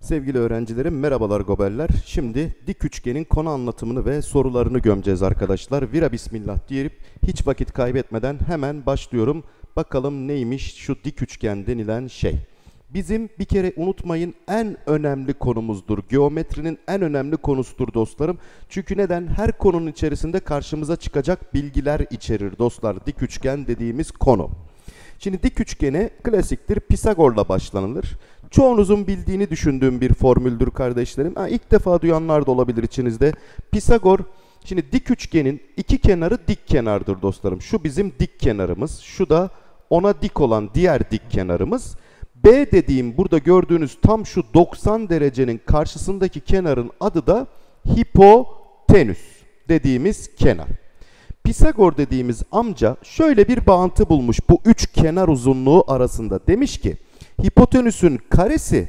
Sevgili öğrencilerim merhabalar gobeller. Şimdi dik üçgenin konu anlatımını ve sorularını gömeceğiz arkadaşlar. Vira bismillah diyerek hiç vakit kaybetmeden hemen başlıyorum. Bakalım neymiş şu dik üçgen denilen şey. Bizim bir kere unutmayın en önemli konumuzdur. Geometrinin en önemli konusudur dostlarım. Çünkü neden? Her konunun içerisinde karşımıza çıkacak bilgiler içerir dostlar. Dik üçgen dediğimiz konu. Şimdi dik üçgene klasiktir Pisagor'la başlanılır. Çoğunuzun bildiğini düşündüğüm bir formüldür kardeşlerim. Ha, ilk defa duyanlar da olabilir içinizde. Pisagor, şimdi dik üçgenin iki kenarı dik kenardır dostlarım. Şu bizim dik kenarımız, şu da ona dik olan diğer dik kenarımız. B dediğim burada gördüğünüz tam şu 90 derecenin karşısındaki kenarın adı da hipotenüs dediğimiz kenar. Pisagor dediğimiz amca şöyle bir bağıntı bulmuş bu üç kenar uzunluğu arasında. Demiş ki hipotenüsün karesi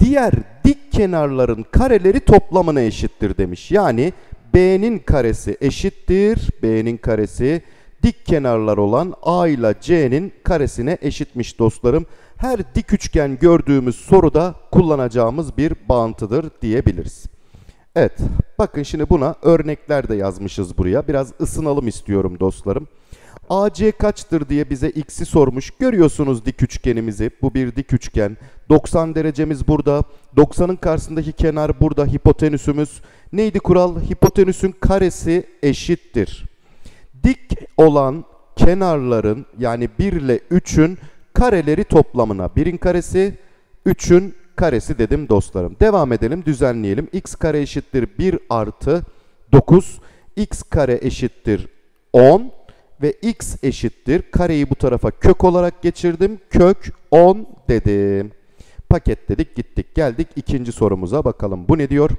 diğer dik kenarların kareleri toplamına eşittir demiş. Yani B'nin karesi eşittir. B'nin karesi dik kenarlar olan A ile C'nin karesine eşitmiş dostlarım. Her dik üçgen gördüğümüz soruda kullanacağımız bir bağıntıdır diyebiliriz. Evet, bakın şimdi buna örnekler de yazmışız buraya. Biraz ısınalım istiyorum dostlarım. AC kaçtır diye bize x'i sormuş. Görüyorsunuz dik üçgenimizi. Bu bir dik üçgen. 90 derecemiz burada. 90'ın karşısındaki kenar burada. Hipotenüsümüz. Neydi kural? Hipotenüsün karesi eşittir. Dik olan kenarların yani 1 ile 3'ün kareleri toplamına. 1'in karesi 3'ün karesi dedim dostlarım. Devam edelim düzenleyelim. x kare eşittir 1 artı 9. x kare eşittir 10 ve x eşittir. Kareyi bu tarafa kök olarak geçirdim. Kök 10 dedim. Paketledik gittik geldik ikinci sorumuza bakalım. Bu ne diyor?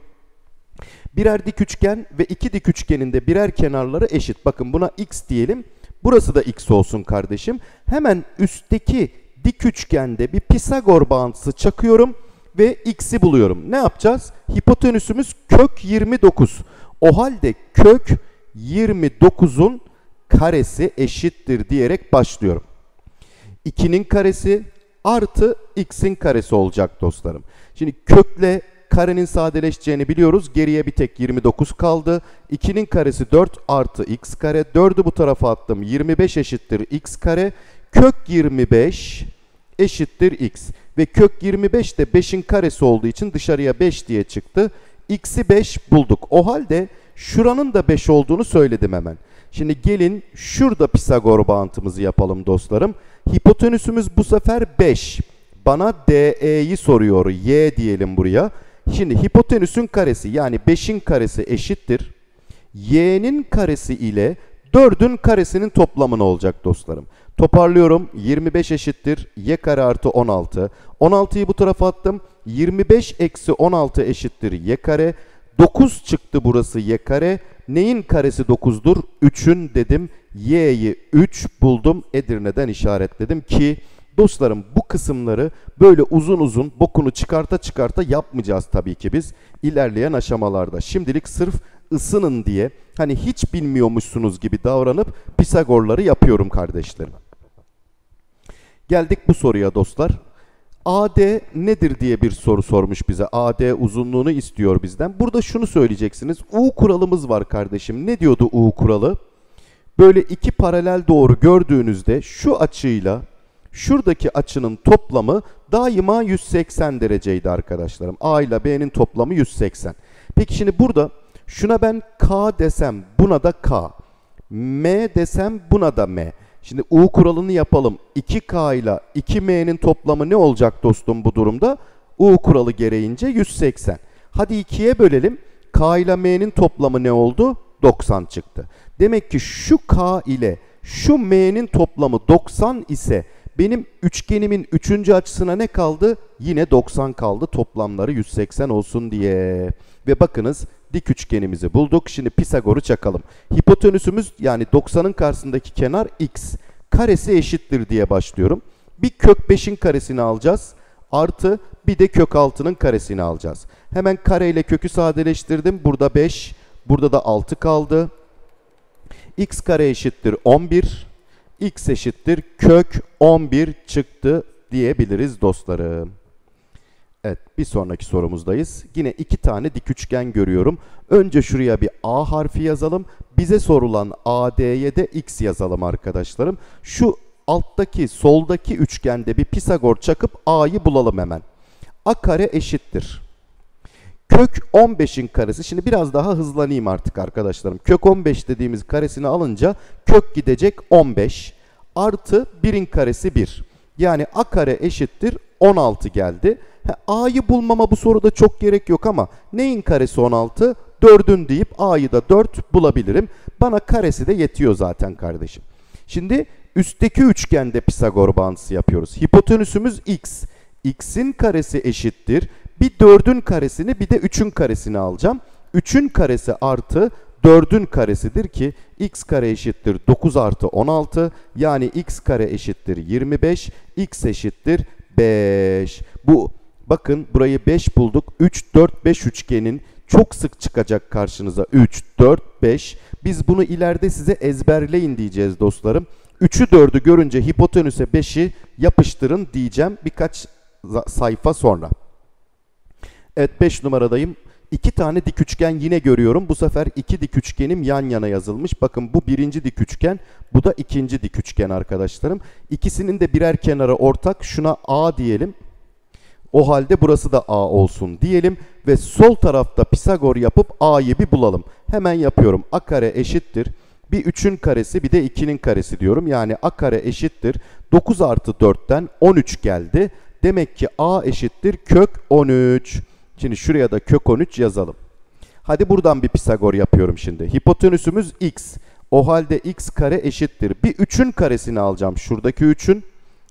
Birer dik üçgen ve iki dik üçgenin de birer kenarları eşit. Bakın buna x diyelim. Burası da x olsun kardeşim. Hemen üstteki dik üçgende bir Pisagor bağıntısı çakıyorum ve x'i buluyorum. Ne yapacağız? Hipotenüsümüz kök 29. O halde kök 29'un karesi eşittir diyerek başlıyorum. 2'nin karesi artı x'in karesi olacak dostlarım. Şimdi kökle karenin sadeleşeceğini biliyoruz. Geriye bir tek 29 kaldı. 2'nin karesi 4 artı x kare. 4'ü bu tarafa attım. 25 eşittir x kare. Kök 25 eşittir x. Ve kök 25 de 5'in karesi olduğu için dışarıya 5 diye çıktı. x'i 5 bulduk. O halde şuranın da 5 olduğunu söyledim hemen. Şimdi gelin şurada Pisagor bağıntımızı yapalım dostlarım. Hipotenüsümüz bu sefer 5. Bana DE'yi soruyor. Y diyelim buraya. Şimdi hipotenüsün karesi yani 5'in karesi eşittir. Y'nin karesi ile 4'ün karesinin toplamı olacak dostlarım? Toparlıyorum. 25 eşittir. Y kare artı 16. 16'yı bu tarafa attım. 25 eksi 16 eşittir y kare. 9 çıktı burası y kare. Neyin karesi 9'dur? 3'ün dedim. Y'yi 3 buldum. Edirne'den işaretledim ki dostlarım bu kısımları böyle uzun uzun bokunu çıkarta çıkarta yapmayacağız tabii ki biz ilerleyen aşamalarda. Şimdilik sırf ısının diye hani hiç bilmiyormuşsunuz gibi davranıp Pisagorları yapıyorum kardeşlerim. Geldik bu soruya dostlar. AD nedir diye bir soru sormuş bize. AD uzunluğunu istiyor bizden. Burada şunu söyleyeceksiniz. U kuralımız var kardeşim. Ne diyordu U kuralı? Böyle iki paralel doğru gördüğünüzde şu açıyla şuradaki açının toplamı daima 180 dereceydi arkadaşlarım. A ile B'nin toplamı 180. Peki şimdi burada şuna ben K desem buna da K. M desem buna da M. Şimdi U kuralını yapalım. 2K ile 2M'nin toplamı ne olacak dostum bu durumda? U kuralı gereğince 180. Hadi 2'ye bölelim. K ile M'nin toplamı ne oldu? 90 çıktı. Demek ki şu K ile şu M'nin toplamı 90 ise benim üçgenimin üçüncü açısına ne kaldı? Yine 90 kaldı. Toplamları 180 olsun diye. Ve bakınız dik üçgenimizi bulduk. Şimdi Pisagor'u çakalım. Hipotenüsümüz yani 90'ın karşısındaki kenar x. Karesi eşittir diye başlıyorum. Bir kök 5'in karesini alacağız. Artı bir de kök 6'nın karesini alacağız. Hemen kare ile kökü sadeleştirdim. Burada 5, burada da 6 kaldı. x kare eşittir 11. x eşittir kök 11 çıktı diyebiliriz dostlarım. Evet bir sonraki sorumuzdayız. Yine iki tane dik üçgen görüyorum. Önce şuraya bir A harfi yazalım. Bize sorulan AD'ye de X yazalım arkadaşlarım. Şu alttaki soldaki üçgende bir Pisagor çakıp A'yı bulalım hemen. A kare eşittir. Kök 15'in karesi. Şimdi biraz daha hızlanayım artık arkadaşlarım. Kök 15 dediğimiz karesini alınca kök gidecek 15. Artı 1'in karesi 1. Yani A kare eşittir 16 geldi. A'yı bulmama bu soruda çok gerek yok ama neyin karesi 16? 4'ün deyip A'yı da 4 bulabilirim. Bana karesi de yetiyor zaten kardeşim. Şimdi üstteki üçgende Pisagor bağıntısı yapıyoruz. Hipotenüsümüz x. x'in karesi eşittir. Bir 4'ün karesini bir de 3'ün karesini alacağım. 3'ün karesi artı 4'ün karesidir ki x kare eşittir 9 artı 16 yani x kare eşittir 25 x eşittir 5. Bu bakın burayı 5 bulduk. 3 4 5 üçgenin çok sık çıkacak karşınıza 3 4 5. Biz bunu ileride size ezberleyin diyeceğiz dostlarım. 3'ü 4'ü görünce hipotenüse 5'i yapıştırın diyeceğim birkaç sayfa sonra. Evet 5 numaradayım. İki tane dik üçgen yine görüyorum. Bu sefer iki dik üçgenim yan yana yazılmış. Bakın bu birinci dik üçgen, bu da ikinci dik üçgen arkadaşlarım. İkisinin de birer kenarı ortak. Şuna A diyelim. O halde burası da A olsun diyelim. Ve sol tarafta Pisagor yapıp A'yı bir bulalım. Hemen yapıyorum. A kare eşittir. Bir 3'ün karesi bir de 2'nin karesi diyorum. Yani A kare eşittir. 9 artı 4'ten 13 geldi. Demek ki A eşittir kök 13. Şimdi şuraya da kök 13 yazalım. Hadi buradan bir Pisagor yapıyorum şimdi. Hipotenüsümüz x. O halde x kare eşittir. Bir 3'ün karesini alacağım. Şuradaki 3'ün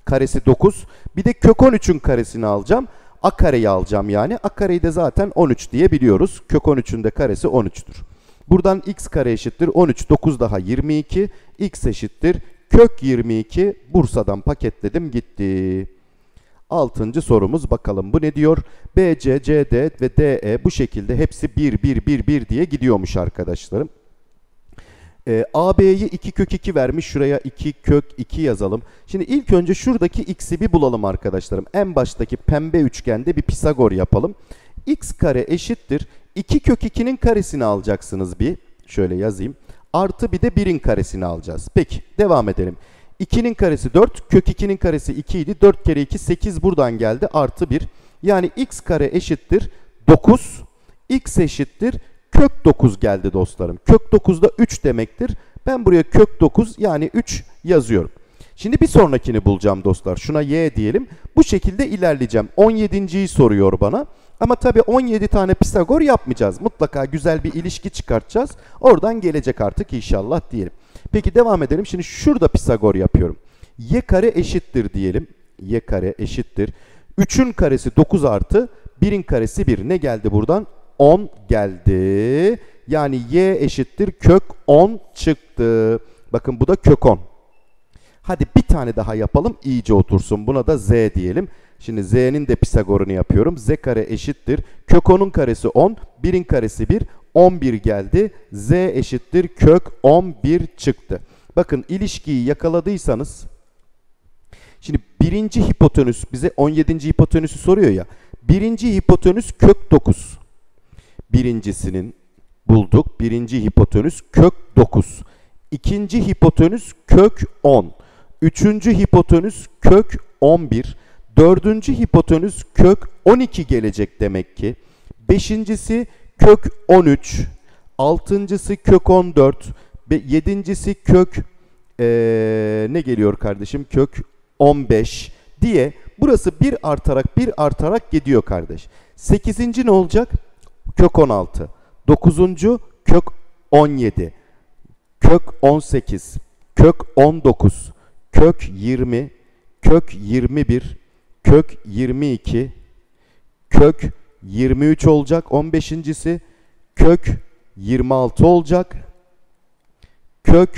karesi 9. Bir de kök 13'ün karesini alacağım. A kareyi alacağım yani. A kareyi de zaten 13 diye biliyoruz. Kök 13'ün de karesi 13'tür. Buradan x kare eşittir 13. 9 daha 22. x eşittir kök 22. Bursa'dan paketledim gitti. Altıncı sorumuz bakalım bu ne diyor? B, C, C, D ve D, E bu şekilde hepsi 1, 1, 1, 1 diye gidiyormuş arkadaşlarım. Ee, AB'yi 2 kök 2 vermiş. Şuraya 2 kök 2 yazalım. Şimdi ilk önce şuradaki x'i bir bulalım arkadaşlarım. En baştaki pembe üçgende bir Pisagor yapalım. x kare eşittir. 2 kök 2'nin karesini alacaksınız bir. Şöyle yazayım. Artı bir de 1'in karesini alacağız. Peki devam edelim. 2'nin karesi 4, kök 2'nin karesi 2 idi. 4 kere 2 8 buradan geldi artı 1. Yani x kare eşittir 9. x eşittir kök 9 geldi dostlarım. Kök 9 da 3 demektir. Ben buraya kök 9 yani 3 yazıyorum. Şimdi bir sonrakini bulacağım dostlar. Şuna y diyelim. Bu şekilde ilerleyeceğim. 17.yi soruyor bana. Ama tabii 17 tane Pisagor yapmayacağız. Mutlaka güzel bir ilişki çıkartacağız. Oradan gelecek artık inşallah diyelim. Peki devam edelim. Şimdi şurada Pisagor yapıyorum. Y kare eşittir diyelim. Y kare eşittir. 3'ün karesi 9 artı 1'in karesi 1. Ne geldi buradan? 10 geldi. Yani y eşittir kök 10 çıktı. Bakın bu da kök 10. Hadi bir tane daha yapalım iyice otursun. Buna da z diyelim. Şimdi z'nin de Pisagor'unu yapıyorum. z kare eşittir. Kök 10'un karesi 10. 1'in karesi 1. 11 geldi. z eşittir kök 11 çıktı. Bakın ilişkiyi yakaladıysanız şimdi birinci hipotenüs bize 17. hipotenüsü soruyor ya. Birinci hipotenüs kök 9. Birincisinin bulduk. Birinci hipotenüs kök 9. İkinci hipotenüs kök 10. Üçüncü hipotenüs kök 11. Dördüncü hipotenüs kök 12 gelecek demek ki. Beşincisi kök 13. Altıncısı kök 14. Ve yedincisi kök ee, ne geliyor kardeşim? Kök 15 diye burası bir artarak bir artarak gidiyor kardeş. Sekizinci ne olacak? Kök 16. Dokuzuncu kök 17. Kök 18. Kök 19. Kök 20. Kök 21 kök 22 kök 23 olacak 15.si kök 26 olacak. Kök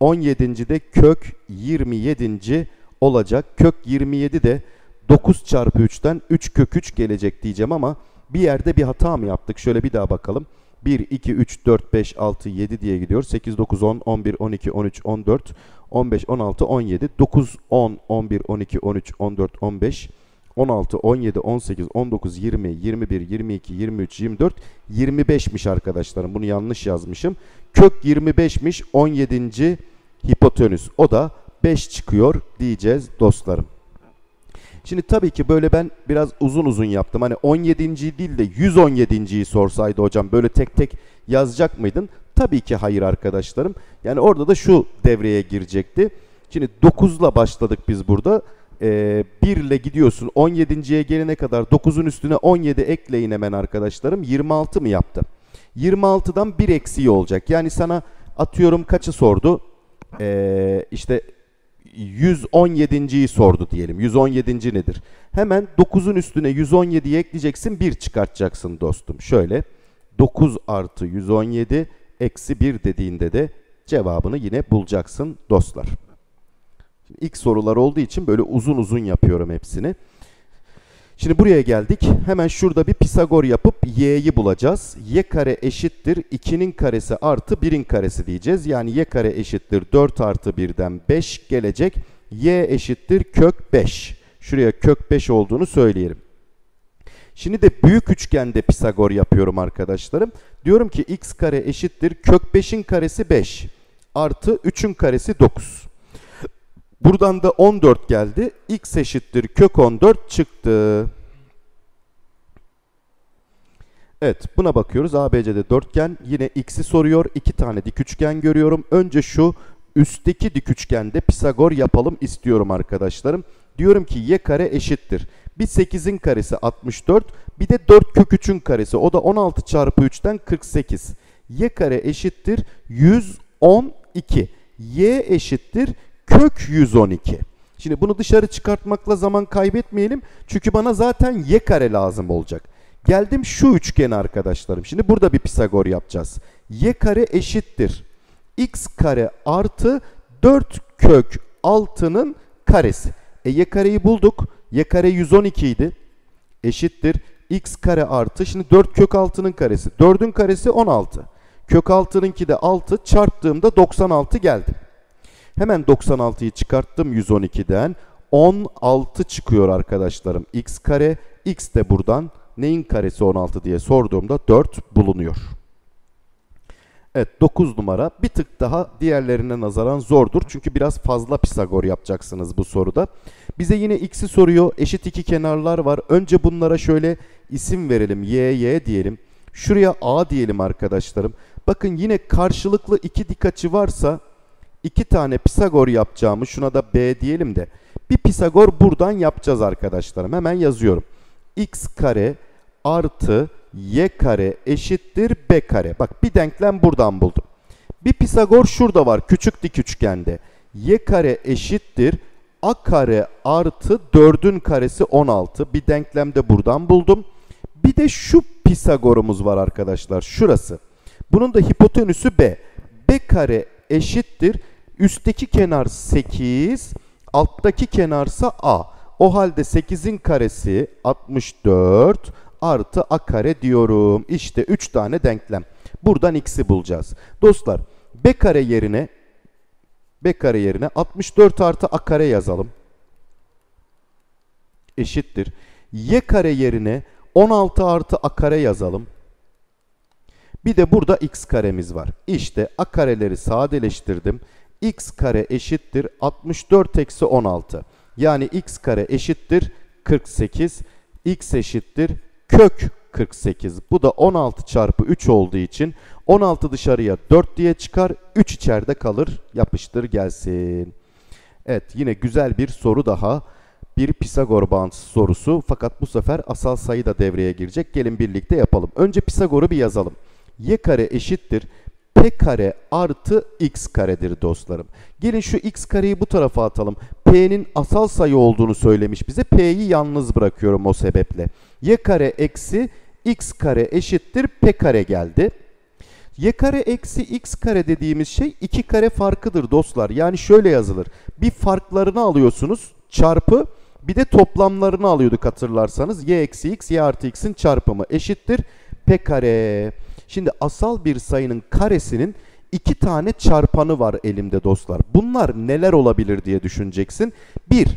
17. de kök 27. olacak. Kök 27 de 9 çarpı 3'ten 3 kök 3 gelecek diyeceğim ama bir yerde bir hata mı yaptık? Şöyle bir daha bakalım. 1, 2, 3, 4, 5, 6, 7 diye gidiyor. 8, 9, 10, 11, 12, 13, 14 15, 16, 17, 9, 10, 11, 12, 13, 14, 15, 16, 17, 18, 19, 20, 21, 22, 23, 24, 25'miş arkadaşlarım. Bunu yanlış yazmışım. Kök 25'miş 17. hipotenüs. O da 5 çıkıyor diyeceğiz dostlarım. Şimdi tabii ki böyle ben biraz uzun uzun yaptım. Hani 17. değil de 117.yi sorsaydı hocam böyle tek tek yazacak mıydın? Tabii ki hayır arkadaşlarım. Yani orada da şu devreye girecekti. Şimdi 9'la başladık biz burada. Ee, 1 ile gidiyorsun 17.ye gelene kadar 9'un üstüne 17 ekleyin hemen arkadaşlarım. 26 mı yaptı? 26'dan 1 eksiği olacak. Yani sana atıyorum kaçı sordu? Ee, işte 117.yi sordu diyelim. 117. nedir? Hemen 9'un üstüne 117'yi ekleyeceksin 1 çıkartacaksın dostum. Şöyle 9 artı 117 eksi 1 dediğinde de cevabını yine bulacaksın dostlar. Şimdi ilk sorular olduğu için böyle uzun uzun yapıyorum hepsini. Şimdi buraya geldik. Hemen şurada bir Pisagor yapıp y'yi bulacağız. y kare eşittir 2'nin karesi artı 1'in karesi diyeceğiz. Yani y kare eşittir 4 artı 1'den 5 gelecek. y eşittir kök 5. Şuraya kök 5 olduğunu söyleyelim. Şimdi de büyük üçgende Pisagor yapıyorum arkadaşlarım. Diyorum ki x kare eşittir kök 5'in karesi 5 artı 3'ün karesi 9. Buradan da 14 geldi. x eşittir kök 14 çıktı. Evet buna bakıyoruz. ABC'de dörtgen. Yine x'i soruyor. İki tane dik üçgen görüyorum. Önce şu üstteki dik üçgende Pisagor yapalım istiyorum arkadaşlarım. Diyorum ki y kare eşittir. Bir 8'in karesi 64. Bir de 4 kök 3'ün karesi. O da 16 çarpı 3'ten 48. y kare eşittir 112. y eşittir kök 112. Şimdi bunu dışarı çıkartmakla zaman kaybetmeyelim. Çünkü bana zaten y kare lazım olacak. Geldim şu üçgene arkadaşlarım. Şimdi burada bir Pisagor yapacağız. y kare eşittir. x kare artı 4 kök 6'nın karesi. E y kareyi bulduk. y kare 112 idi. Eşittir. x kare artı. Şimdi 4 kök 6'nın karesi. 4'ün karesi 16. Kök 6'nınki de 6. Çarptığımda 96 geldi. Hemen 96'yı çıkarttım 112'den. 16 çıkıyor arkadaşlarım. x kare. x de buradan neyin karesi 16 diye sorduğumda 4 bulunuyor. Evet 9 numara bir tık daha diğerlerine nazaran zordur. Çünkü biraz fazla Pisagor yapacaksınız bu soruda. Bize yine x'i soruyor. Eşit iki kenarlar var. Önce bunlara şöyle isim verelim. y, y diyelim. Şuraya a diyelim arkadaşlarım. Bakın yine karşılıklı iki dik açı varsa iki tane Pisagor yapacağımı şuna da b diyelim de bir Pisagor buradan yapacağız arkadaşlarım. Hemen yazıyorum. x kare artı y kare eşittir b kare. Bak bir denklem buradan buldum. Bir Pisagor şurada var küçük dik üçgende. y kare eşittir a kare artı 4'ün karesi 16. Bir denklem de buradan buldum. Bir de şu Pisagor'umuz var arkadaşlar şurası. Bunun da hipotenüsü b. b kare eşittir. Üstteki kenar 8, alttaki kenarsa a. O halde 8'in karesi 64 artı a kare diyorum. İşte 3 tane denklem. Buradan x'i bulacağız. Dostlar b kare yerine b kare yerine 64 artı a kare yazalım. Eşittir. y kare yerine 16 artı a kare yazalım. Bir de burada x karemiz var. İşte a kareleri sadeleştirdim. X kare eşittir 64 eksi 16. Yani x kare eşittir 48. x eşittir kök 48. Bu da 16 çarpı 3 olduğu için 16 dışarıya 4 diye çıkar. 3 içeride kalır. Yapıştır gelsin. Evet yine güzel bir soru daha. Bir Pisagor bağıntısı sorusu fakat bu sefer asal sayı da devreye girecek. Gelin birlikte yapalım. Önce Pisagor'u bir yazalım. y kare eşittir p kare artı x karedir dostlarım. Gelin şu x kareyi bu tarafa atalım. p'nin asal sayı olduğunu söylemiş bize. p'yi yalnız bırakıyorum o sebeple. y kare eksi x kare eşittir p kare geldi. y kare eksi x kare dediğimiz şey iki kare farkıdır dostlar. Yani şöyle yazılır. Bir farklarını alıyorsunuz çarpı bir de toplamlarını alıyorduk hatırlarsanız. y eksi x, y artı x'in çarpımı eşittir p kare. Şimdi asal bir sayının karesinin iki tane çarpanı var elimde dostlar. Bunlar neler olabilir diye düşüneceksin. Bir,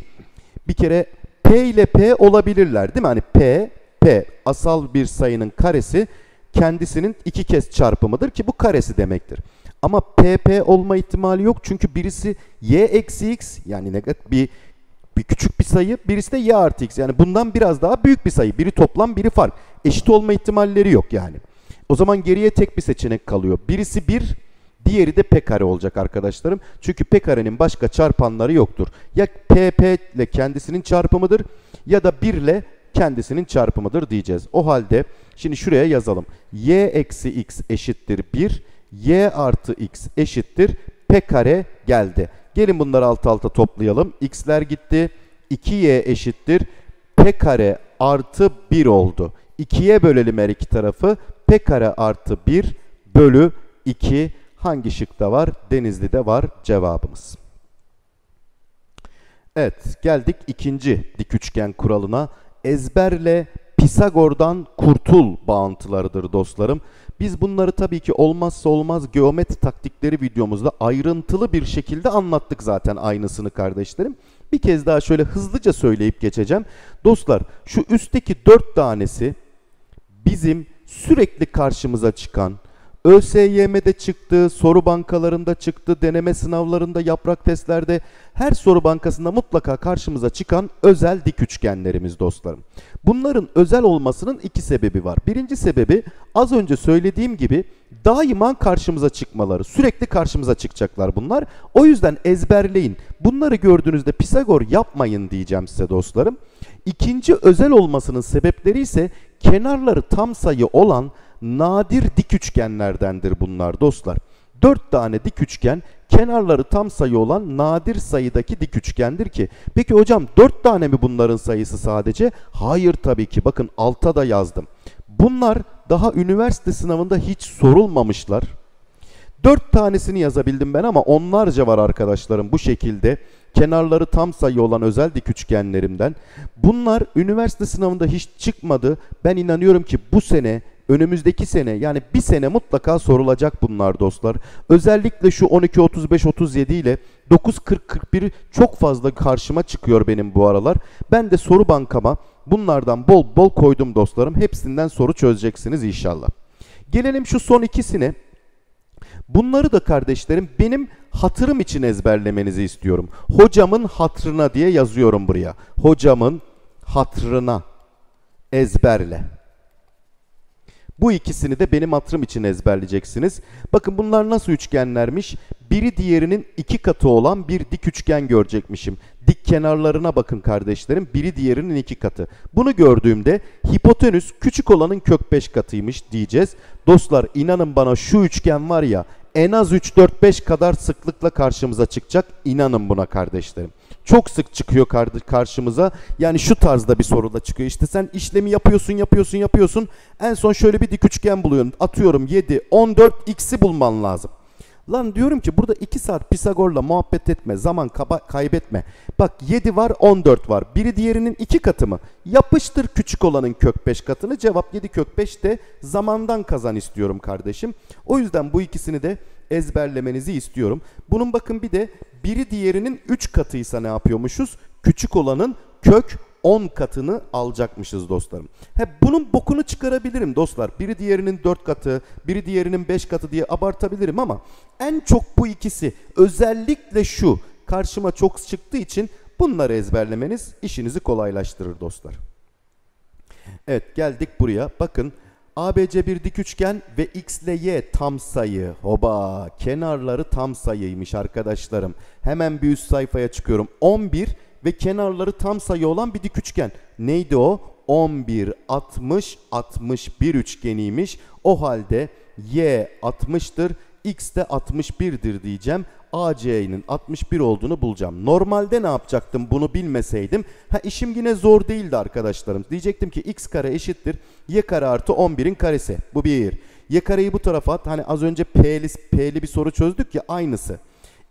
bir kere P ile P olabilirler değil mi? Hani P, P asal bir sayının karesi kendisinin iki kez çarpımıdır ki bu karesi demektir. Ama PP olma ihtimali yok çünkü birisi y eksi x yani bir bir küçük bir sayı, birisi de y artı x. Yani bundan biraz daha büyük bir sayı. Biri toplam, biri fark. Eşit olma ihtimalleri yok yani. O zaman geriye tek bir seçenek kalıyor. Birisi 1, diğeri de p kare olacak arkadaşlarım. Çünkü p karenin başka çarpanları yoktur. Ya pp ile kendisinin çarpımıdır ya da 1 ile kendisinin çarpımıdır diyeceğiz. O halde şimdi şuraya yazalım. y eksi x eşittir 1, y artı x eşittir p kare geldi. Gelin bunları alt alta toplayalım. x'ler gitti. 2y eşittir p kare artı 1 oldu. 2'ye bölelim her iki tarafı. P kare artı 1 bölü 2 hangi şıkta var? Denizli'de var cevabımız. Evet geldik ikinci dik üçgen kuralına. Ezberle Pisagor'dan kurtul bağıntılarıdır dostlarım. Biz bunları tabii ki olmazsa olmaz geometri taktikleri videomuzda ayrıntılı bir şekilde anlattık zaten aynısını kardeşlerim. Bir kez daha şöyle hızlıca söyleyip geçeceğim. Dostlar şu üstteki dört tanesi bizim sürekli karşımıza çıkan ÖSYM'de çıktı, soru bankalarında çıktı, deneme sınavlarında, yaprak testlerde her soru bankasında mutlaka karşımıza çıkan özel dik üçgenlerimiz dostlarım. Bunların özel olmasının iki sebebi var. Birinci sebebi az önce söylediğim gibi daima karşımıza çıkmaları. Sürekli karşımıza çıkacaklar bunlar. O yüzden ezberleyin. Bunları gördüğünüzde Pisagor yapmayın diyeceğim size dostlarım. İkinci özel olmasının sebepleri ise kenarları tam sayı olan nadir dik üçgenlerdendir bunlar dostlar. 4 tane dik üçgen kenarları tam sayı olan nadir sayıdaki dik üçgendir ki. Peki hocam 4 tane mi bunların sayısı sadece? Hayır tabii ki. Bakın alta da yazdım. Bunlar daha üniversite sınavında hiç sorulmamışlar. 4 tanesini yazabildim ben ama onlarca var arkadaşlarım bu şekilde. Kenarları tam sayı olan özel dik üçgenlerimden. Bunlar üniversite sınavında hiç çıkmadı. Ben inanıyorum ki bu sene önümüzdeki sene yani bir sene mutlaka sorulacak bunlar dostlar. Özellikle şu 12 35 37 ile 9 40 41 çok fazla karşıma çıkıyor benim bu aralar. Ben de soru bankama bunlardan bol bol koydum dostlarım. Hepsinden soru çözeceksiniz inşallah. Gelelim şu son ikisine. Bunları da kardeşlerim benim hatırım için ezberlemenizi istiyorum. Hocamın hatrına diye yazıyorum buraya. Hocamın hatrına ezberle. Bu ikisini de benim hatırım için ezberleyeceksiniz. Bakın bunlar nasıl üçgenlermiş? Biri diğerinin iki katı olan bir dik üçgen görecekmişim. Dik kenarlarına bakın kardeşlerim. Biri diğerinin iki katı. Bunu gördüğümde hipotenüs küçük olanın kök 5 katıymış diyeceğiz. Dostlar inanın bana şu üçgen var ya en az 3-4-5 kadar sıklıkla karşımıza çıkacak. İnanın buna kardeşlerim. Çok sık çıkıyor karşımıza. Yani şu tarzda bir soruda çıkıyor. İşte sen işlemi yapıyorsun, yapıyorsun, yapıyorsun. En son şöyle bir dik üçgen buluyorsun. Atıyorum 7, 14, x'i bulman lazım. Lan diyorum ki burada 2 saat Pisagor'la muhabbet etme, zaman kaybetme. Bak 7 var, 14 var. Biri diğerinin 2 katı mı? Yapıştır küçük olanın kök 5 katını. Cevap 7 kök 5 de zamandan kazan istiyorum kardeşim. O yüzden bu ikisini de ezberlemenizi istiyorum. Bunun bakın bir de biri diğerinin 3 katıysa ne yapıyormuşuz? Küçük olanın kök 10 katını alacakmışız dostlarım. He, bunun bokunu çıkarabilirim dostlar. Biri diğerinin 4 katı, biri diğerinin 5 katı diye abartabilirim ama en çok bu ikisi özellikle şu karşıma çok çıktığı için bunları ezberlemeniz işinizi kolaylaştırır dostlar. Evet geldik buraya. Bakın ABC bir dik üçgen ve x ile y tam sayı. Hoba kenarları tam sayıymış arkadaşlarım. Hemen bir üst sayfaya çıkıyorum. 11 ve kenarları tam sayı olan bir dik üçgen. Neydi o? 11, 60, 61 üçgeniymiş. O halde y 60'tır, x de 61'dir diyeceğim. AC'nin 61 olduğunu bulacağım. Normalde ne yapacaktım bunu bilmeseydim? Ha işim yine zor değildi arkadaşlarım. Diyecektim ki x kare eşittir y kare artı 11'in karesi. Bu bir. Y kareyi bu tarafa at. Hani az önce P'li, P'li bir soru çözdük ya aynısı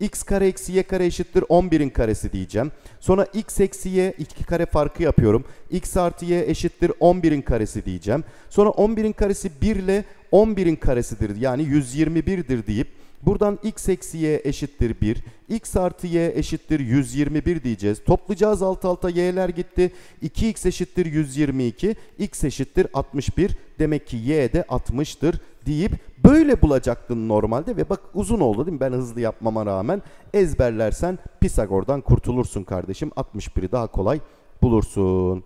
x kare eksi y kare eşittir 11'in karesi diyeceğim. Sonra x eksi y 2 kare farkı yapıyorum. x artı y eşittir 11'in karesi diyeceğim. Sonra 11'in karesi 1 ile 11'in karesidir yani 121'dir deyip Buradan x eksi y eşittir 1. x artı y eşittir 121 diyeceğiz. Toplayacağız alt alta y'ler gitti. 2x eşittir 122. x eşittir 61. Demek ki y de 60'tır deyip böyle bulacaktın normalde ve bak uzun oldu değil mi? Ben hızlı yapmama rağmen ezberlersen Pisagor'dan kurtulursun kardeşim. 61'i daha kolay bulursun.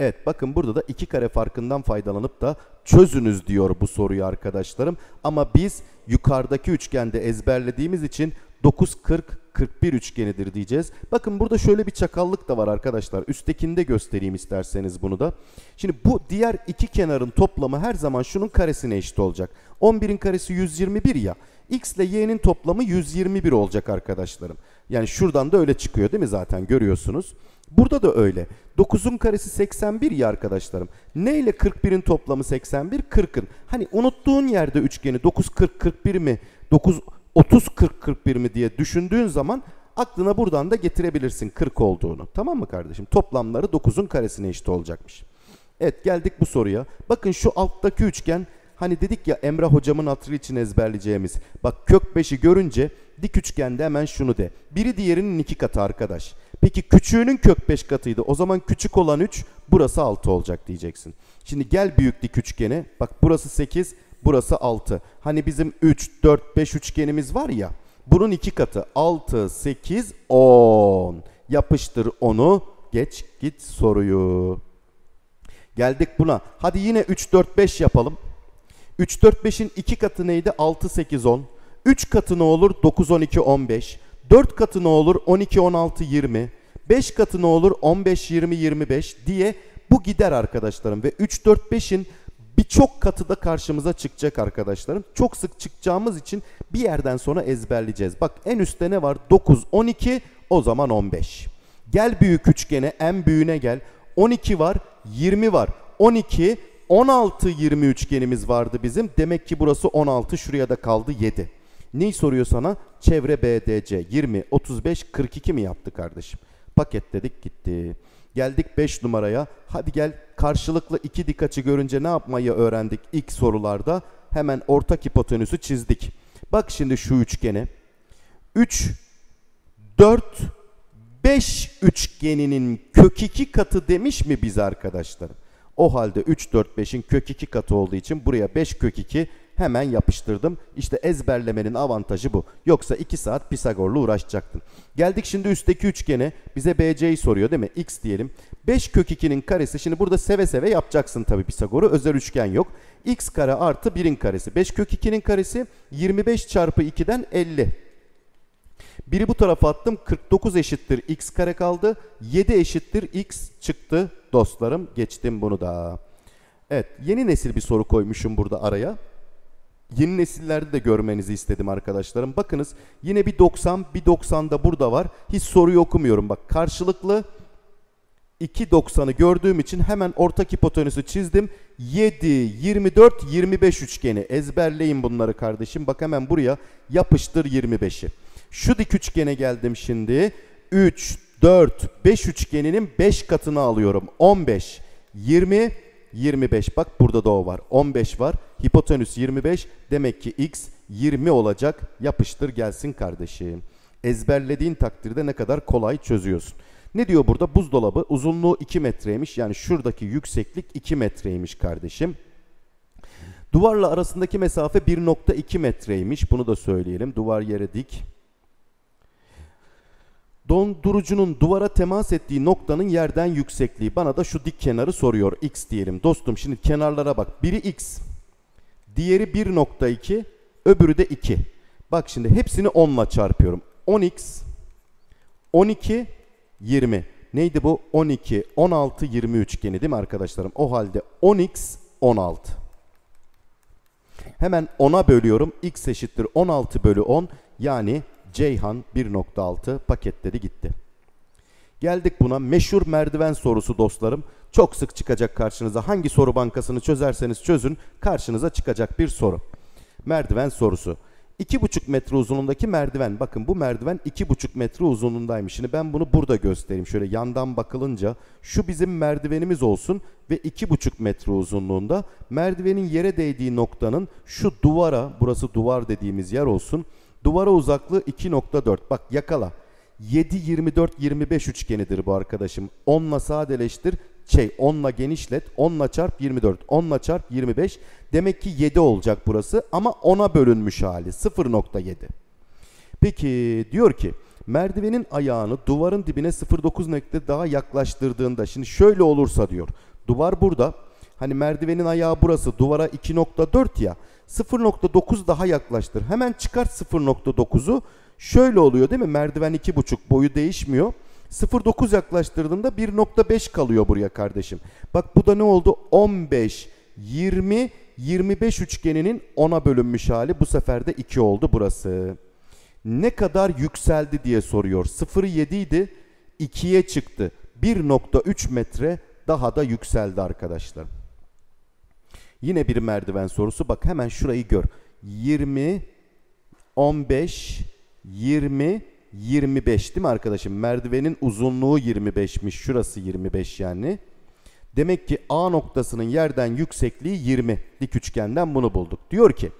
Evet bakın burada da iki kare farkından faydalanıp da çözünüz diyor bu soruyu arkadaşlarım. Ama biz yukarıdaki üçgende ezberlediğimiz için 9 40 41 üçgenidir diyeceğiz. Bakın burada şöyle bir çakallık da var arkadaşlar. Üsttekinde göstereyim isterseniz bunu da. Şimdi bu diğer iki kenarın toplamı her zaman şunun karesine eşit olacak. 11'in karesi 121 ya. X ile Y'nin toplamı 121 olacak arkadaşlarım. Yani şuradan da öyle çıkıyor değil mi zaten görüyorsunuz. Burada da öyle. 9'un karesi 81 ya arkadaşlarım. Ne ile 41'in toplamı 81? 40'ın. Hani unuttuğun yerde üçgeni 9 40 41 mi? 9 30 40 41 mi diye düşündüğün zaman aklına buradan da getirebilirsin 40 olduğunu. Tamam mı kardeşim? Toplamları 9'un karesine eşit olacakmış. Evet geldik bu soruya. Bakın şu alttaki üçgen hani dedik ya Emrah hocamın hatırı için ezberleyeceğimiz. Bak kök 5'i görünce dik üçgende hemen şunu de. Biri diğerinin iki katı arkadaş. Peki küçüğünün kök 5 katıydı. O zaman küçük olan 3 burası 6 olacak diyeceksin. Şimdi gel büyük dik üçgene. Bak burası 8 burası 6. Hani bizim 3, 4, 5 üçgenimiz var ya. Bunun iki katı 6, 8, 10. Yapıştır onu. Geç git soruyu. Geldik buna. Hadi yine 3, 4, 5 yapalım. 3, 4, 5'in iki katı neydi? 6, 8, 10. 3 katı ne olur? 9, 12, 15. 4 katı ne olur? 12, 16, 20. 5 katı ne olur? 15, 20, 25 diye bu gider arkadaşlarım. Ve 3, 4, 5'in birçok katı da karşımıza çıkacak arkadaşlarım. Çok sık çıkacağımız için bir yerden sonra ezberleyeceğiz. Bak en üstte ne var? 9, 12 o zaman 15. Gel büyük üçgene en büyüğüne gel. 12 var 20 var. 12 16 20 üçgenimiz vardı bizim. Demek ki burası 16 şuraya da kaldı 7. Neyi soruyor sana? Çevre BDC 20, 35, 42 mi yaptı kardeşim? Paketledik gitti. Geldik 5 numaraya. Hadi gel karşılıklı iki dik açı görünce ne yapmayı öğrendik ilk sorularda? Hemen ortak hipotenüsü çizdik. Bak şimdi şu üçgene. 3, 4, 5 üçgeninin kök 2 katı demiş mi biz arkadaşlarım? O halde 3, 4, 5'in kök 2 katı olduğu için buraya 5 kök 2 hemen yapıştırdım. İşte ezberlemenin avantajı bu. Yoksa 2 saat Pisagor'la uğraşacaktın. Geldik şimdi üstteki üçgene. Bize BC'yi soruyor değil mi? X diyelim. 5 kök 2'nin karesi. Şimdi burada seve seve yapacaksın tabii Pisagor'u. Özel üçgen yok. X kare artı 1'in karesi. 5 kök 2'nin karesi 25 çarpı 2'den 50. Biri bu tarafa attım. 49 eşittir x kare kaldı. 7 eşittir x çıktı dostlarım. Geçtim bunu da. Evet yeni nesil bir soru koymuşum burada araya. Yeni nesillerde de görmenizi istedim arkadaşlarım. Bakınız yine bir 90 bir 90 da burada var. Hiç soruyu okumuyorum. Bak karşılıklı 2.90'ı gördüğüm için hemen ortak hipotenüsü çizdim. 7, 24, 25 üçgeni. Ezberleyin bunları kardeşim. Bak hemen buraya yapıştır 25'i. Şu dik üçgene geldim şimdi. 3, 4, 5 üçgeninin 5 katını alıyorum. 15, 20, 25. Bak burada da o var. 15 var. Hipotenüs 25. Demek ki x 20 olacak. Yapıştır gelsin kardeşim. Ezberlediğin takdirde ne kadar kolay çözüyorsun. Ne diyor burada? Buzdolabı uzunluğu 2 metreymiş. Yani şuradaki yükseklik 2 metreymiş kardeşim. Duvarla arasındaki mesafe 1.2 metreymiş. Bunu da söyleyelim. Duvar yere dik. Dondurucunun duvara temas ettiği noktanın yerden yüksekliği. Bana da şu dik kenarı soruyor. X diyelim. Dostum şimdi kenarlara bak. Biri X. Diğeri 1.2. Öbürü de 2. Bak şimdi hepsini 10 ile çarpıyorum. 10x 12 20. Neydi bu? 12, 16, 20 üçgeni değil mi arkadaşlarım? O halde 10x 16. Hemen 10'a bölüyorum. x eşittir 16 bölü 10. Yani Ceyhan 1.6 paketledi gitti. Geldik buna meşhur merdiven sorusu dostlarım. Çok sık çıkacak karşınıza. Hangi soru bankasını çözerseniz çözün karşınıza çıkacak bir soru. Merdiven sorusu. 2,5 metre uzunluğundaki merdiven. Bakın bu merdiven 2,5 metre uzunluğundaymış. Şimdi ben bunu burada göstereyim. Şöyle yandan bakılınca şu bizim merdivenimiz olsun ve 2,5 metre uzunluğunda. Merdivenin yere değdiği noktanın şu duvara, burası duvar dediğimiz yer olsun. Duvara uzaklığı 2.4. Bak yakala. 7, 24, 25 üçgenidir bu arkadaşım. 10 ile sadeleştir. Şey 10 ile genişlet. 10 ile çarp 24. 10 ile çarp 25. Demek ki 7 olacak burası ama 10'a bölünmüş hali. 0.7. Peki diyor ki merdivenin ayağını duvarın dibine 0.9 metre daha yaklaştırdığında şimdi şöyle olursa diyor. Duvar burada. Hani merdivenin ayağı burası. Duvara 2.4 ya. 0.9 daha yaklaştır. Hemen çıkart 0.9'u. Şöyle oluyor değil mi? Merdiven 2.5 boyu değişmiyor. 0.9 yaklaştırdığında 1.5 kalıyor buraya kardeşim. Bak bu da ne oldu? 15, 20, 25 üçgeninin 10'a bölünmüş hali. Bu sefer de 2 oldu burası. Ne kadar yükseldi diye soruyor. 0.7 idi 2'ye çıktı. 1.3 metre daha da yükseldi arkadaşlar. Yine bir merdiven sorusu. Bak hemen şurayı gör. 20, 15, 20, 25 değil mi arkadaşım? Merdivenin uzunluğu 25'miş. Şurası 25 yani. Demek ki A noktasının yerden yüksekliği 20. Dik üçgenden bunu bulduk. Diyor ki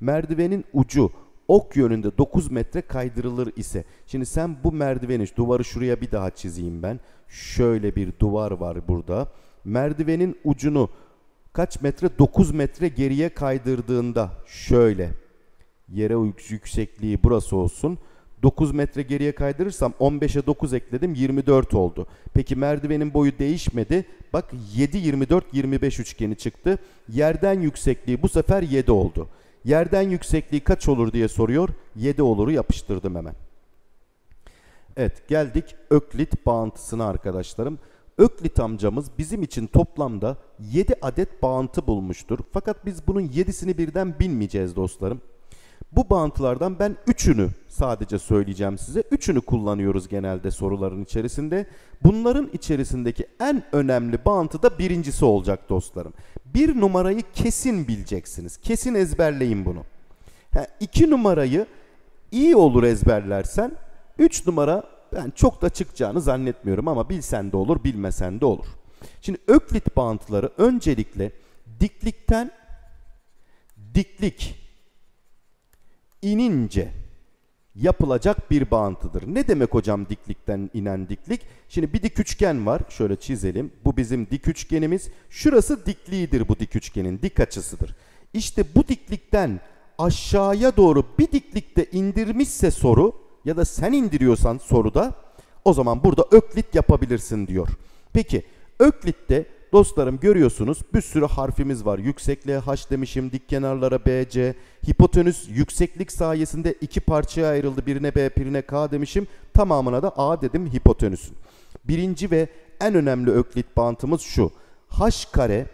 merdivenin ucu ok yönünde 9 metre kaydırılır ise. Şimdi sen bu merdiveni duvarı şuraya bir daha çizeyim ben. Şöyle bir duvar var burada. Merdivenin ucunu kaç metre? 9 metre geriye kaydırdığında şöyle yere yüksekliği burası olsun. 9 metre geriye kaydırırsam 15'e 9 ekledim 24 oldu. Peki merdivenin boyu değişmedi. Bak 7 24 25 üçgeni çıktı. Yerden yüksekliği bu sefer 7 oldu. Yerden yüksekliği kaç olur diye soruyor. 7 oluru yapıştırdım hemen. Evet geldik Öklit bağıntısına arkadaşlarım. Öklit amcamız bizim için toplamda 7 adet bağıntı bulmuştur. Fakat biz bunun 7'sini birden bilmeyeceğiz dostlarım. Bu bağıntılardan ben üçünü sadece söyleyeceğim size. Üçünü kullanıyoruz genelde soruların içerisinde. Bunların içerisindeki en önemli bağıntı da birincisi olacak dostlarım. Bir numarayı kesin bileceksiniz. Kesin ezberleyin bunu. Ha, numarayı iyi olur ezberlersen. Üç numara ben çok da çıkacağını zannetmiyorum ama bilsen de olur bilmesen de olur. Şimdi öklit bağıntıları öncelikle diklikten diklik inince yapılacak bir bağıntıdır. Ne demek hocam diklikten inen diklik? Şimdi bir dik üçgen var. Şöyle çizelim. Bu bizim dik üçgenimiz. Şurası dikliğidir bu dik üçgenin. Dik açısıdır. İşte bu diklikten aşağıya doğru bir diklikte indirmişse soru ya da sen indiriyorsan soruda o zaman burada öklit yapabilirsin diyor. Peki öklitte Dostlarım görüyorsunuz bir sürü harfimiz var. Yüksekliğe H demişim, dik kenarlara B, C. Hipotenüs yükseklik sayesinde iki parçaya ayrıldı. Birine B, birine K demişim. Tamamına da A dedim hipotenüsün. Birinci ve en önemli öklit bağıntımız şu. H kare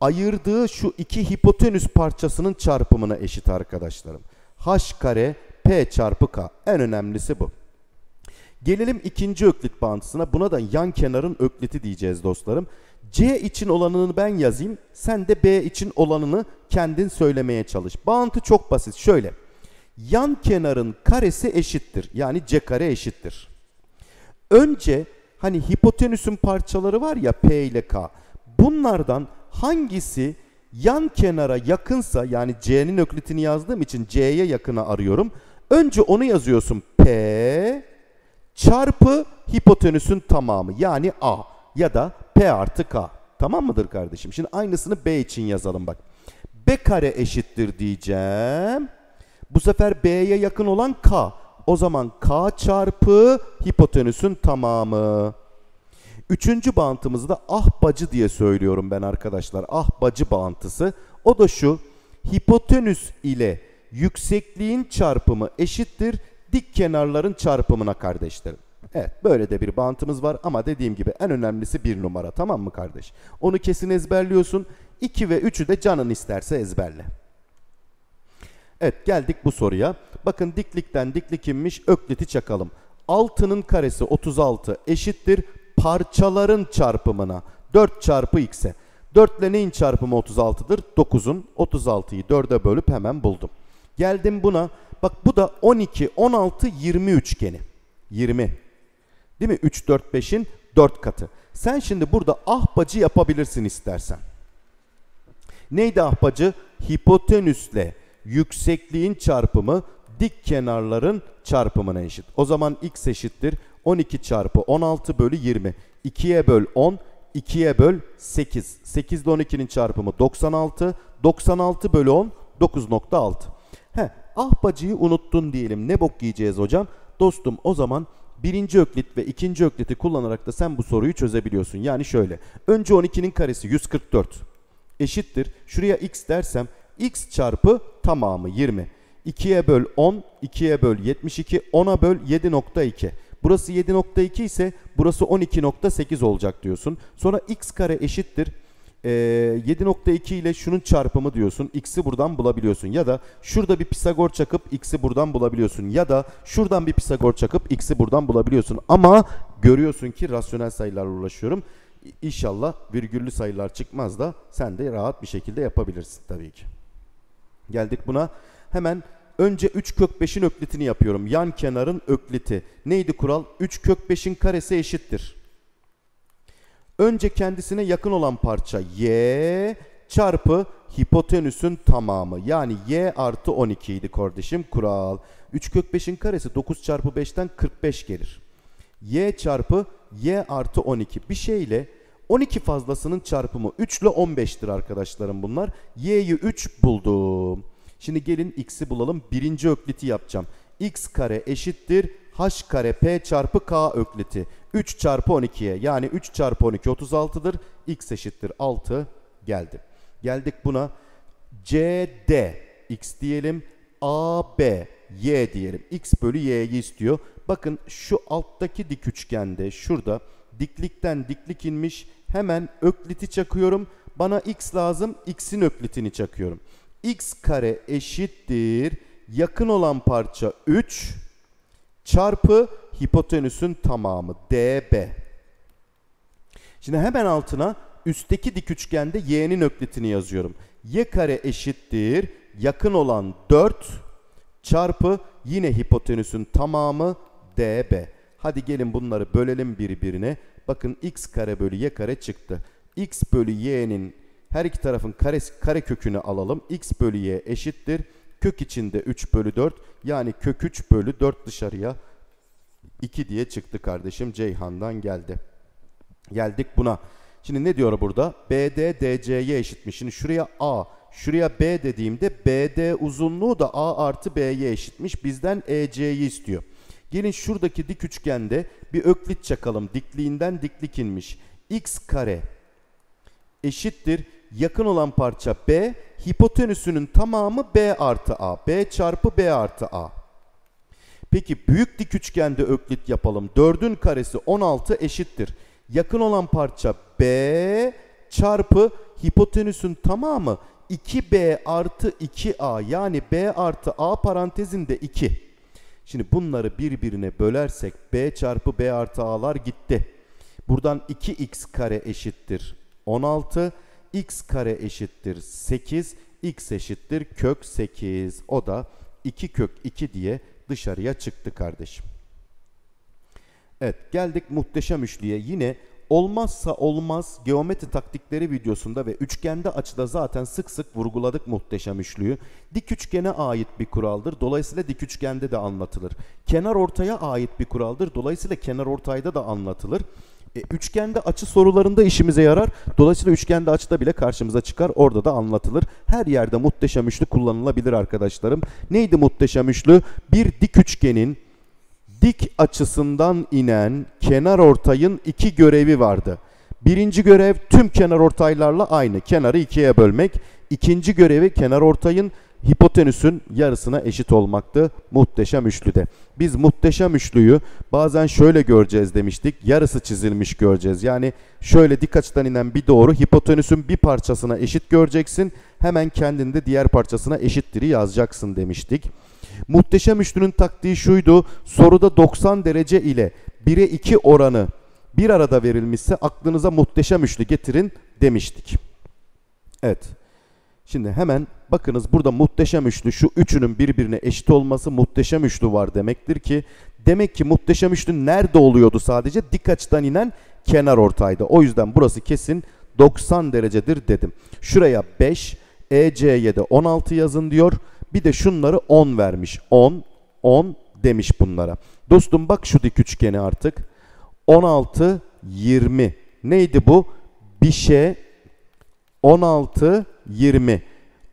ayırdığı şu iki hipotenüs parçasının çarpımına eşit arkadaşlarım. H kare P çarpı K. En önemlisi bu. Gelelim ikinci öklit bağıntısına. Buna da yan kenarın ökliti diyeceğiz dostlarım. C için olanını ben yazayım. Sen de B için olanını kendin söylemeye çalış. Bağıntı çok basit. Şöyle. Yan kenarın karesi eşittir. Yani C kare eşittir. Önce hani hipotenüsün parçaları var ya P ile K. Bunlardan hangisi yan kenara yakınsa yani C'nin öklitini yazdığım için C'ye yakını arıyorum. Önce onu yazıyorsun. P çarpı hipotenüsün tamamı yani A ya da P artı K. Tamam mıdır kardeşim? Şimdi aynısını B için yazalım bak. B kare eşittir diyeceğim. Bu sefer B'ye yakın olan K. O zaman K çarpı hipotenüsün tamamı. Üçüncü bağıntımızı da ah bacı diye söylüyorum ben arkadaşlar. Ah bacı bağıntısı. O da şu. Hipotenüs ile yüksekliğin çarpımı eşittir dik kenarların çarpımına kardeşlerim. Evet böyle de bir bantımız var ama dediğim gibi en önemlisi bir numara tamam mı kardeş? Onu kesin ezberliyorsun. 2 ve 3'ü de canın isterse ezberle. Evet geldik bu soruya. Bakın diklikten diklik inmiş ökliti çakalım. 6'nın karesi 36 eşittir parçaların çarpımına 4 çarpı x'e. 4 ile neyin çarpımı 36'dır? 9'un 36'yı 4'e bölüp hemen buldum. Geldim buna. Bak bu da 12, 16, 20 üçgeni. 20. Değil mi? 3, 4, 5'in 4 katı. Sen şimdi burada ahbacı yapabilirsin istersen. Neydi ahbacı? Hipotenüsle yüksekliğin çarpımı dik kenarların çarpımına eşit. O zaman x eşittir 12 çarpı 16 bölü 20. 2'ye böl 10, 2'ye böl 8. 8 ile 12'nin çarpımı 96. 96 bölü 10, 9.6. He, ahbacıyı unuttun diyelim. Ne bok yiyeceğiz hocam? Dostum o zaman birinci öklit ve ikinci ökliti kullanarak da sen bu soruyu çözebiliyorsun. Yani şöyle. Önce 12'nin karesi 144 eşittir. Şuraya x dersem x çarpı tamamı 20. 2'ye böl 10, 2'ye böl 72, 10'a böl 7.2. Burası 7.2 ise burası 12.8 olacak diyorsun. Sonra x kare eşittir. Ee, 7.2 ile şunun çarpımı diyorsun. X'i buradan bulabiliyorsun. Ya da şurada bir Pisagor çakıp X'i buradan bulabiliyorsun. Ya da şuradan bir Pisagor çakıp X'i buradan bulabiliyorsun. Ama görüyorsun ki rasyonel sayılarla uğraşıyorum. İnşallah virgüllü sayılar çıkmaz da sen de rahat bir şekilde yapabilirsin tabii ki. Geldik buna. Hemen önce 3 kök 5'in öklitini yapıyorum. Yan kenarın ökliti. Neydi kural? 3 kök 5'in karesi eşittir. Önce kendisine yakın olan parça y çarpı hipotenüsün tamamı. Yani y artı 12 idi kardeşim kural. 3 kök 5'in karesi 9 çarpı 5'ten 45 gelir. y çarpı y artı 12. Bir şeyle 12 fazlasının çarpımı 3 ile 15'tir arkadaşlarım bunlar. y'yi 3 buldum. Şimdi gelin x'i bulalım. Birinci ökliti yapacağım. x kare eşittir h kare p çarpı k ökliti. 3 çarpı 12'ye yani 3 çarpı 12 36'dır. x eşittir 6 geldi. Geldik buna. cd x diyelim. ab y diyelim. x bölü y'yi istiyor. Bakın şu alttaki dik üçgende şurada diklikten diklik inmiş. Hemen ökliti çakıyorum. Bana x lazım. x'in öklitini çakıyorum. x kare eşittir. Yakın olan parça 3 çarpı hipotenüsün tamamı db. Şimdi hemen altına üstteki dik üçgende y'nin öklitini yazıyorum. y kare eşittir. Yakın olan 4 çarpı yine hipotenüsün tamamı db. Hadi gelin bunları bölelim birbirine. Bakın x kare bölü y kare çıktı. x bölü y'nin her iki tarafın kare, kare kökünü alalım. x bölü y eşittir. Kök içinde 3 bölü 4 yani kök 3 bölü 4 dışarıya 2 diye çıktı kardeşim. Ceyhan'dan geldi. Geldik buna. Şimdi ne diyor burada? BD DC'ye eşitmiş. Şimdi şuraya A, şuraya B dediğimde BD uzunluğu da A artı B'ye eşitmiş. Bizden EC'yi istiyor. Gelin şuradaki dik üçgende bir öklit çakalım. Dikliğinden diklik inmiş. X kare eşittir. Yakın olan parça B. Hipotenüsünün tamamı B artı A. B çarpı B artı A. Peki büyük dik üçgende öklit yapalım. 4'ün karesi 16 eşittir. Yakın olan parça B çarpı hipotenüsün tamamı 2B artı 2A yani B artı A parantezinde 2. Şimdi bunları birbirine bölersek B çarpı B artı A'lar gitti. Buradan 2x kare eşittir 16. x kare eşittir 8. x eşittir kök 8. O da 2 kök 2 diye dışarıya çıktı kardeşim. Evet geldik muhteşem üçlüye. Yine olmazsa olmaz geometri taktikleri videosunda ve üçgende açıda zaten sık sık vurguladık muhteşem üçlüyü. Dik üçgene ait bir kuraldır. Dolayısıyla dik üçgende de anlatılır. Kenar ortaya ait bir kuraldır. Dolayısıyla kenar ortayda da anlatılır. E, üçgende açı sorularında işimize yarar. Dolayısıyla üçgende açıda bile karşımıza çıkar. Orada da anlatılır. Her yerde muhteşem üçlü kullanılabilir arkadaşlarım. Neydi muhteşem üçlü? Bir dik üçgenin dik açısından inen kenar ortayın iki görevi vardı. Birinci görev tüm kenar ortaylarla aynı. Kenarı ikiye bölmek. İkinci görevi kenar ortayın hipotenüsün yarısına eşit olmaktı muhteşem üçlüde. Biz muhteşem üçlüyü bazen şöyle göreceğiz demiştik. Yarısı çizilmiş göreceğiz. Yani şöyle dik açıdan inen bir doğru hipotenüsün bir parçasına eşit göreceksin. Hemen kendinde diğer parçasına eşittir'i yazacaksın demiştik. Muhteşem üçlünün taktiği şuydu. Soruda 90 derece ile 1'e 2 oranı bir arada verilmişse aklınıza muhteşem üçlü getirin demiştik. Evet. Şimdi hemen bakınız burada muhteşem üçlü şu üçünün birbirine eşit olması muhteşem üçlü var demektir ki demek ki muhteşem üçlü nerede oluyordu sadece dik açıdan inen kenar ortaydı. O yüzden burası kesin 90 derecedir dedim. Şuraya 5, EC'ye de 16 yazın diyor. Bir de şunları 10 vermiş. 10, 10 demiş bunlara. Dostum bak şu dik üçgeni artık. 16, 20. Neydi bu? Bir şey 16, 20.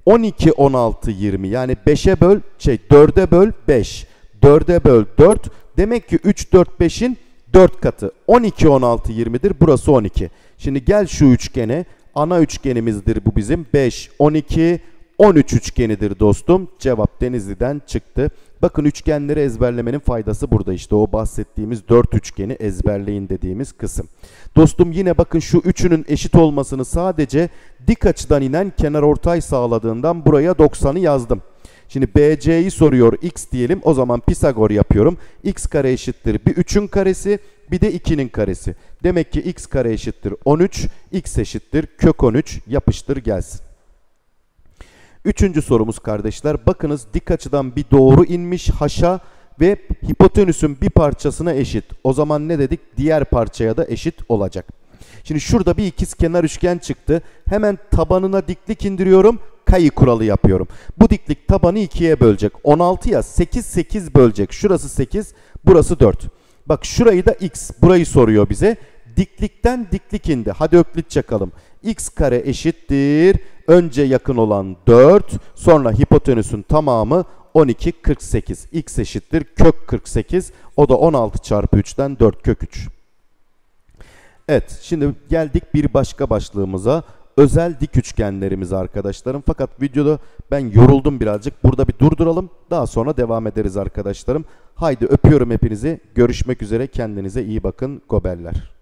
12, 16, 20. Yani 5'e böl, şey 4'e böl 5. 4'e böl 4. Demek ki 3, 4, 5'in 4 katı. 12, 16, 20'dir. Burası 12. Şimdi gel şu üçgene. Ana üçgenimizdir bu bizim. 5, 12, 13 üçgenidir dostum. Cevap Denizli'den çıktı. Bakın üçgenleri ezberlemenin faydası burada işte o bahsettiğimiz 4 üçgeni ezberleyin dediğimiz kısım. Dostum yine bakın şu üçünün eşit olmasını sadece dik açıdan inen kenar ortay sağladığından buraya 90'ı yazdım. Şimdi BC'yi soruyor x diyelim o zaman Pisagor yapıyorum. x kare eşittir bir 3'ün karesi bir de 2'nin karesi. Demek ki x kare eşittir 13 x eşittir kök 13 yapıştır gelsin. Üçüncü sorumuz kardeşler. Bakınız dik açıdan bir doğru inmiş haşa ve hipotenüsün bir parçasına eşit. O zaman ne dedik? Diğer parçaya da eşit olacak. Şimdi şurada bir ikizkenar üçgen çıktı. Hemen tabanına diklik indiriyorum. Kayı kuralı yapıyorum. Bu diklik tabanı ikiye bölecek. 16 ya 8 8 bölecek. Şurası 8, burası 4. Bak şurayı da x, burayı soruyor bize. Diklikten diklik indi. Hadi öklit çakalım. x kare eşittir. Önce yakın olan 4, sonra hipotenüsün tamamı 12 48. x eşittir kök 48. O da 16 çarpı 3'ten 4 kök 3. Evet, şimdi geldik bir başka başlığımıza. Özel dik üçgenlerimiz arkadaşlarım. Fakat videoda ben yoruldum birazcık. Burada bir durduralım. Daha sonra devam ederiz arkadaşlarım. Haydi öpüyorum hepinizi. Görüşmek üzere. Kendinize iyi bakın. Gobeller.